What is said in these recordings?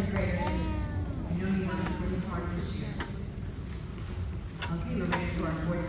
and prayers. I know you worked really hard this year. Okay, we're ready for our fourth.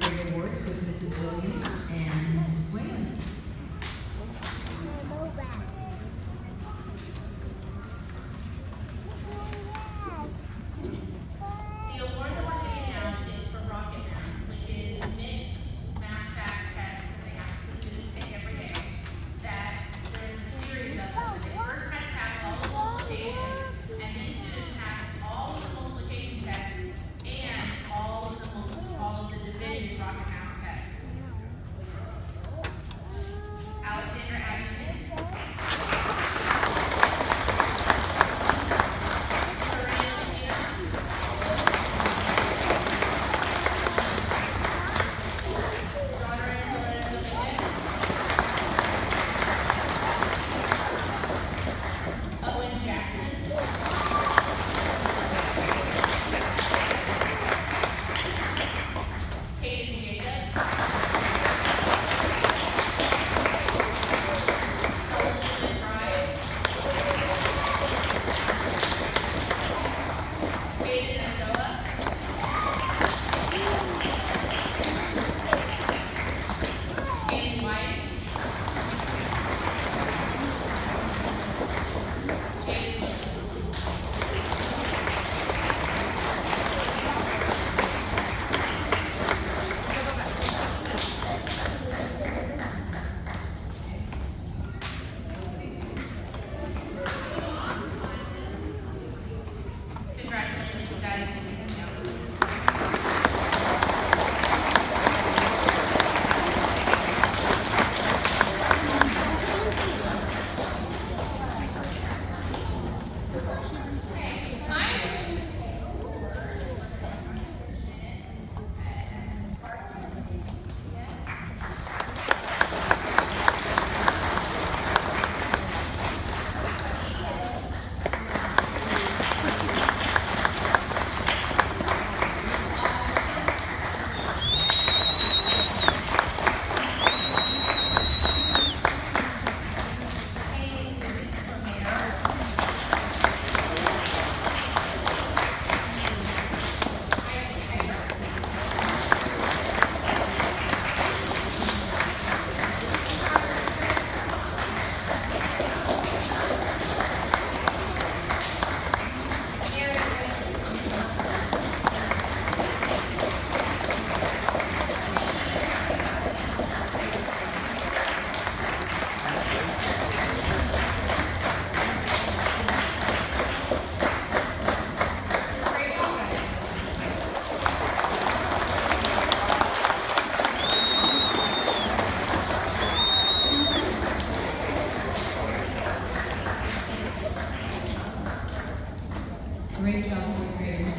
mediante o